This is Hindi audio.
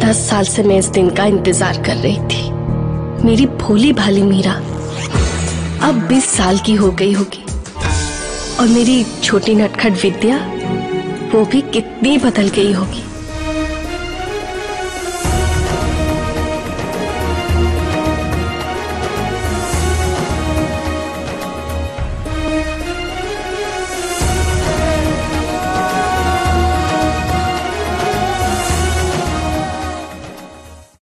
दस साल से मैं इस दिन का इंतज़ार कर रही थी। मेरी भोली भाली मीरा अब 20 साल की हो गई होगी। और मेरी छोटी नटखट विद्या, वो भी कितनी बदल गई होगी।